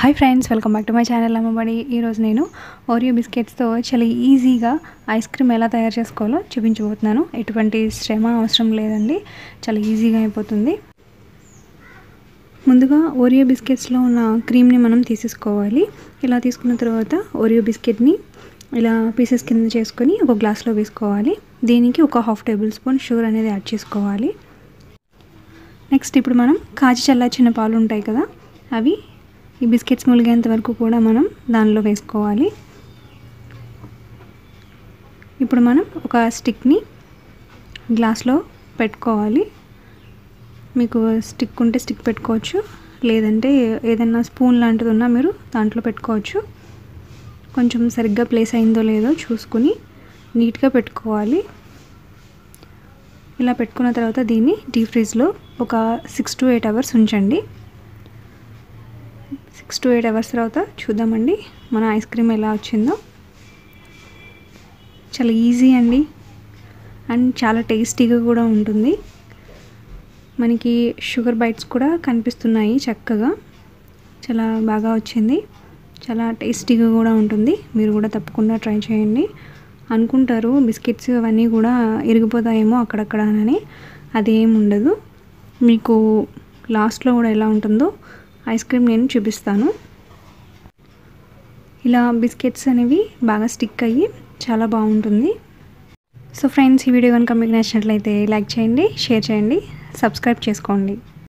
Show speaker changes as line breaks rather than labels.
Hi friends welcome back to my channel అమ్మబడి ఈరోజు నేను Oreo బిస్కెట్స్తో చాలా ఈజీగా ఐస్ క్రీమ్ ఎలా తయారు చేసుకోవాలో చూపించబోతున్నాను. ఎటువంటి శ్రమ అవసరం లేదండి. చాలా ఈజీగా అయిపోతుంది. ముందుగా ఓరియో బిస్కెట్స్లో ఉన్న క్రీమ్ని మనం తీసేసుకోవాలి. ఇలా తీసుకున్న తర్వాత ఓరియో బిస్కెట్ని ఇలా పీసెస్ కింద చేసుకొని ఒక గ్లాస్లో వేసుకోవాలి. దీనికి ఒక హాఫ్ టేబుల్ స్పూన్ షుగర్ అనేది యాడ్ చేసుకోవాలి. నెక్స్ట్ ఇప్పుడు మనం కాచి చల్లార్చిన పాలు ఉంటాయి కదా అవి ఈ బిస్కెట్స్ ములిగేంత వరకు కూడా మనం దానిలో వేసుకోవాలి. ఇప్పుడు మనం ఒక స్టిక్ని గ్లాస్లో పెట్టుకోవాలి. మీకు స్టిక్ ఉంటే స్టిక్ పెట్టుకోవచ్చు. లేదంటే ఏదైనా స్పూన్ లాంటిది ఉన్నా మీరు దాంట్లో పెట్టుకోవచ్చు. కొంచెం సరిగ్గా ప్లేస్ అయిందో లేదో చూసుకుని నీట్గా పెట్టుకోవాలి. ఇలా పెట్టుకున్న తర్వాత దీన్ని డీప్ ఫ్రిజ్లో ఒక సిక్స్ టు ఎయిట్ అవర్స్ ఉంచండి. సిక్స్ టు ఎయిట్ అవర్స్ తర్వాత చూద్దామండి మన ఐస్ క్రీమ్ ఎలా వచ్చిందో. చాలా ఈజీ అండి. అండ్ చాలా టేస్టీగా కూడా ఉంటుంది. మనకి షుగర్ బైట్స్ కూడా కనిపిస్తున్నాయి చక్కగా. చాలా బాగా వచ్చింది. చాలా టేస్టీగా కూడా ఉంటుంది. మీరు కూడా తప్పకుండా ట్రై చేయండి. అనుకుంటారు బిస్కెట్స్ అవన్నీ కూడా ఇరిగిపోతాయేమో అక్కడక్కడ అని అదేం ఉండదు. మీకు లాస్ట్లో కూడా ఎలా ఉంటుందో ఐస్ క్రీమ్ నేను చూపిస్తాను. ఇలా బిస్కెట్స్ అనేవి బాగా స్టిక్ అయ్యి చాలా బాగుంటుంది. సో ఫ్రెండ్స్ ఈ వీడియో కనుక మీకు నచ్చినట్లయితే లైక్ చేయండి షేర్ చేయండి సబ్స్క్రైబ్ చేసుకోండి.